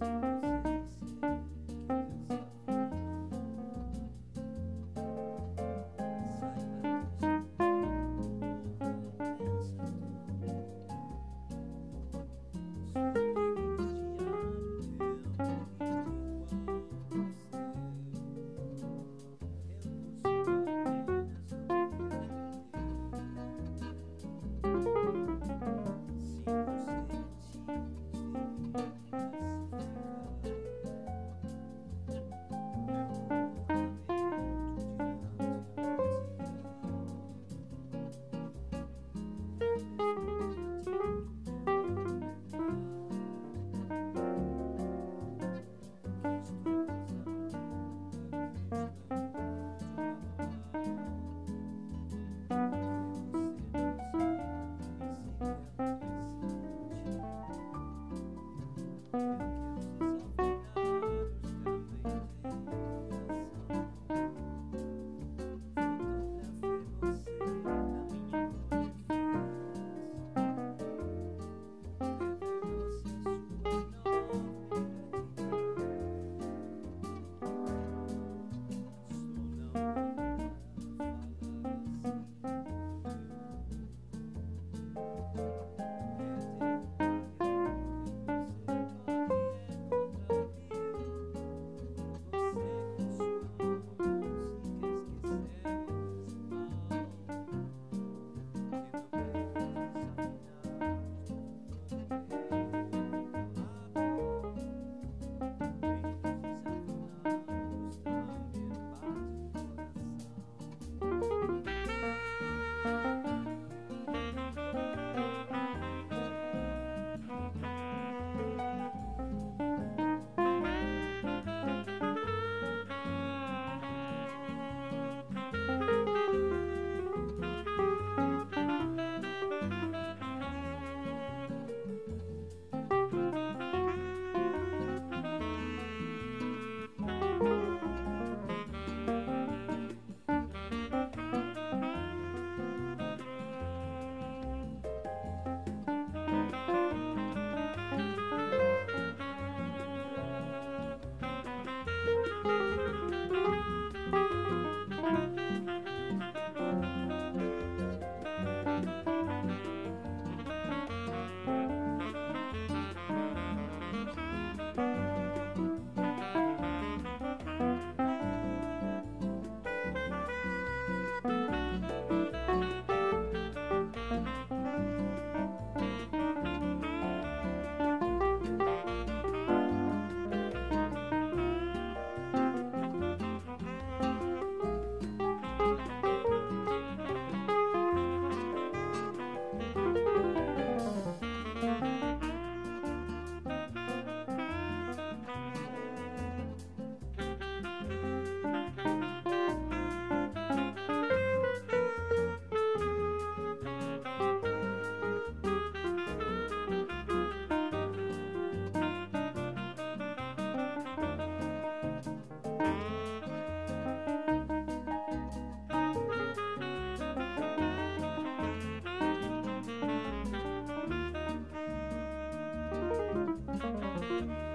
Música Bye.